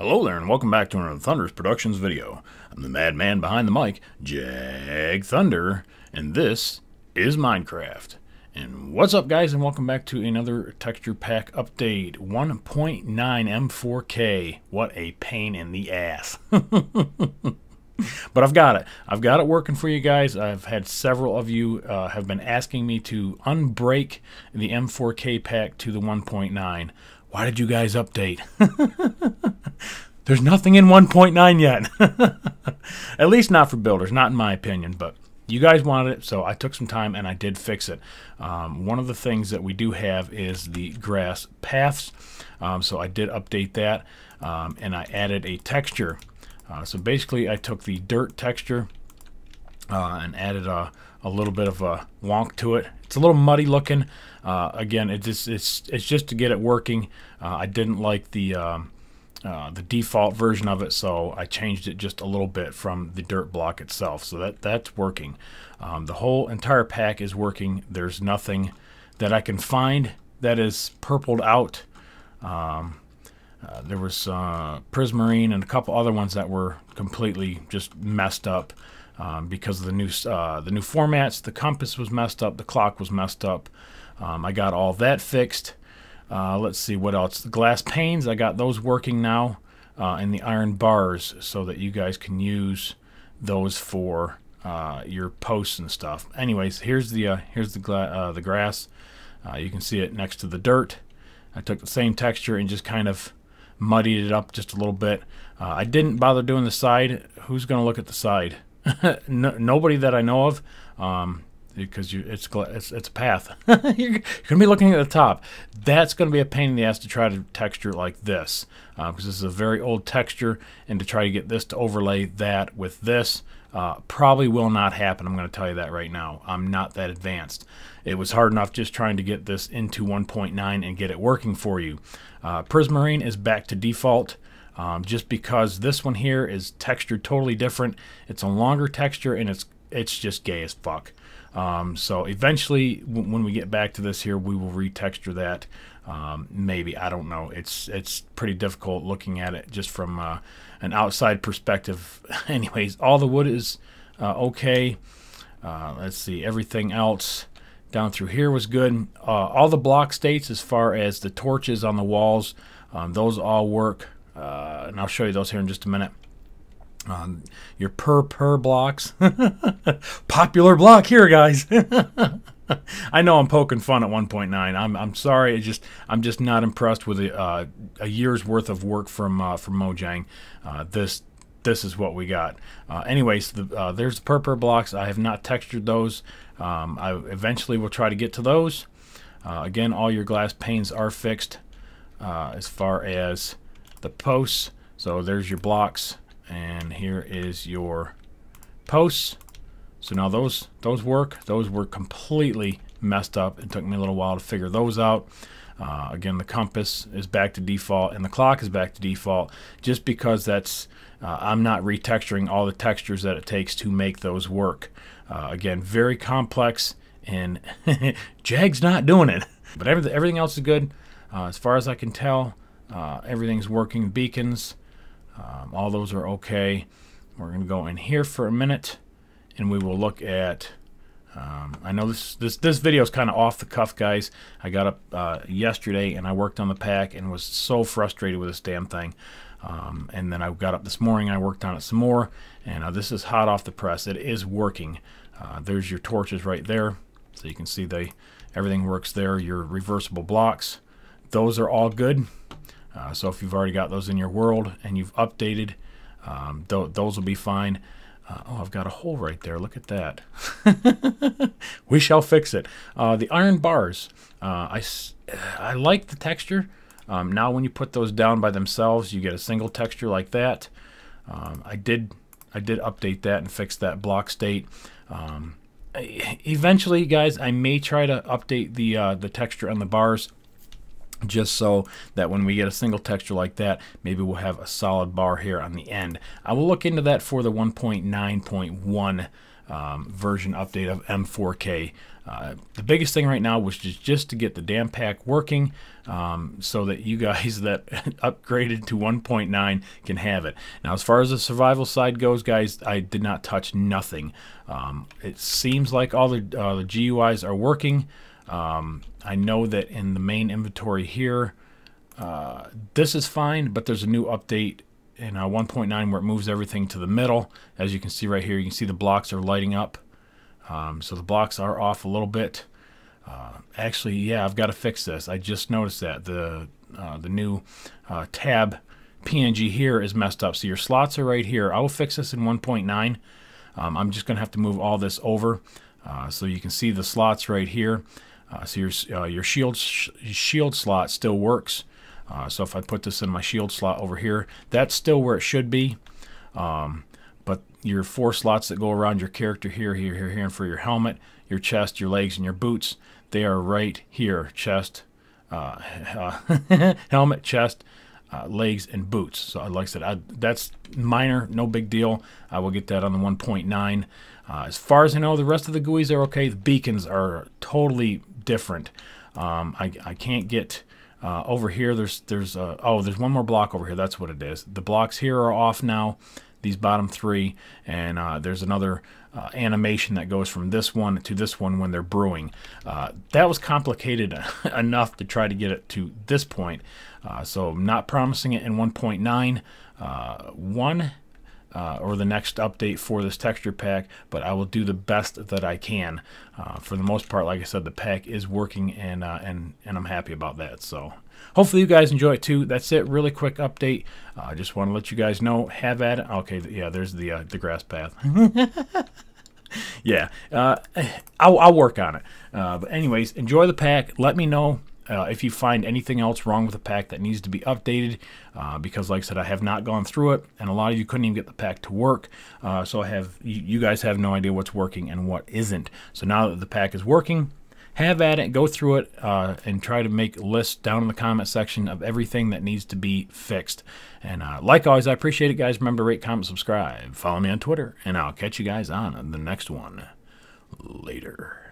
Hello there, and welcome back to another Thunders Productions video. I'm the madman behind the mic, Jag Thunder, and this is Minecraft. And what's up, guys, and welcome back to another texture pack update 1.9 M4K. What a pain in the ass. but I've got it. I've got it working for you guys. I've had several of you uh, have been asking me to unbreak the M4K pack to the 1.9. Why did you guys update? There's nothing in 1.9 yet. At least not for builders, not in my opinion, but you guys wanted it, so I took some time and I did fix it. Um, one of the things that we do have is the grass paths, um, so I did update that, um, and I added a texture. Uh, so basically, I took the dirt texture uh, and added a, a little bit of a wonk to it. It's a little muddy looking. Uh, again, it just, it's it's just to get it working. Uh, I didn't like the um, uh, the default version of it, so I changed it just a little bit from the dirt block itself. So that that's working. Um, the whole entire pack is working. There's nothing that I can find that is purpled out. Um, uh, there was uh, Prismarine and a couple other ones that were completely just messed up um, because of the new uh, the new formats. The compass was messed up. The clock was messed up. Um, I got all that fixed. Uh, let's see what else. The glass panes, I got those working now, uh, and the iron bars so that you guys can use those for uh, your posts and stuff. Anyways, here's the uh, here's the uh, the grass. You can see it next to the dirt. I took the same texture and just kind of muddied it up just a little bit. I didn't bother doing the side. Who's going to look at the side? no, nobody that I know of. Um, because you, it's, it's it's a path. you're, gonna be looking at the top. That's gonna be a pain in the ass to try to texture like this uh, because this is a very old texture, and to try to get this to overlay that with this uh, probably will not happen. I'm gonna tell you that right now. I'm not that advanced. It was hard enough just trying to get this into 1.9 and get it working for you. Uh, Prismarine is back to default. Um, just because this one here is textured totally different. It's a longer texture and it's it's just gay as fuck. Um, so eventually, when we get back to this here, we will retexture that. Um, maybe I don't know. It's it's pretty difficult looking at it just from uh, an outside perspective. Anyways, all the wood is uh, okay. Uh, let's see, everything else down through here was good. Uh, all the block states, as far as the torches on the walls, um, those all work. Uh, and I'll show you those here in just a minute. Um, your purpur blocks. Popular block here, guys. I know I'm poking fun at 1.9. I'm I'm sorry. It just I'm just not impressed with a, uh, a year's worth of work from uh, from Mojang. Uh, this this is what we got. Uh, anyways, the, uh, there's the purpur blocks. I have not textured those. Um, I eventually will try to get to those. Uh, again, all your glass panes are fixed as far as the posts. So there's your blocks and here is your posts. So now those those work. Those were completely messed up. It took me a little while to figure those out. Uh, again, the compass is back to default and the clock is back to default just because that's uh, I'm not retexturing all the textures that it takes to make those work. Uh, again, very complex and Jag's not doing it. But everything, everything else is good. Uh, as far as I can tell, uh, everything's working. Beacons, um, all those are okay. We're going to go in here for a minute and we will look at um, I know this this this video is kind of off the cuff, guys. I got up uh, yesterday and I worked on the pack and was so frustrated with this damn thing. Um, and then I got up this morning I worked on it some more. And uh, this is hot off the press. It is working. Uh, there's your torches right there, so you can see they everything works there. Your reversible blocks, those are all good. Uh, so if you've already got those in your world and you've updated, um, th those will be fine. Uh, oh, I've got a hole right there. Look at that. we shall fix it. Uh, the iron bars. Uh, I, I like the texture. Um, now when you put those down by themselves, you get a single texture like that. Um, I did I did update that and fix that block state. Um, eventually, guys, I may try to update the uh, the texture on the bars just so that when we get a single texture like that, maybe we'll have a solid bar here on the end. I will look into that for the 1.9.1 um, version update of M4K. Uh, the biggest thing right now was just, just to get the damn pack working um, so that you guys that upgraded to 1.9 can have it. Now, as far as the survival side goes, guys, I did not touch nothing. Um, it seems like all the, uh, the GUIs are working. Um, I know that in the main inventory here, uh, this is fine, but there's a new update in uh, 1.9 where it moves everything to the middle. As you can see right here, you can see the blocks are lighting up. Um, so the blocks are off a little bit. Uh, actually, yeah, I've got to fix this. I just noticed that the uh, the new uh, tab PNG here is messed up. So your slots are right here. I will fix this in 1.9. Um, I'm just going to have to move all this over uh, so you can see the slots right here. Uh, so your uh, your shield sh shield slot still works. Uh, so if I put this in my shield slot over here, that's still where it should be. Um, but your four slots that go around your character here, here, here, here, and for your helmet, your chest, your legs, and your boots, they are right here. Chest, uh, helmet, chest, uh, legs, and boots. So like I said, I, that's minor, no big deal. I will get that on the 1.9. Uh, as far as I know, the rest of the GUIs are okay. The beacons are totally different. Um, I, I can't get uh, over here, there's there's oh there's one more block over here. That's what it is. The blocks here are off now. These bottom three, and uh, there's another uh, animation that goes from this one to this one when they're brewing. Uh, that was complicated enough to try to get it to this point. Uh, so I'm not promising it in 1.9. one uh, or the next update for this texture pack, but I will do the best that I can. Uh, for the most part, like I said, the pack is working, and uh, and and I'm happy about that. So hopefully you guys enjoy it too. That's it. Really quick update. Uh, I just want to let you guys know. Have at it. Okay, yeah, there's the uh, the grass path. yeah, uh, I'll, I'll work on it. but anyways, enjoy the pack. Let me know uh, if you find anything else wrong with the pack that needs to be updated, uh, because like I said, I have not gone through it, and a lot of you couldn't even get the pack to work. Uh, so I have you, you, guys have no idea what's working and what isn't. So now that the pack is working, have at it, go through it, uh, and try to make lists down in the comment section of everything that needs to be fixed. And uh, like always, I appreciate it, guys. Remember rate, comment, subscribe, follow me on Twitter, and I'll catch you guys on the next one. Later.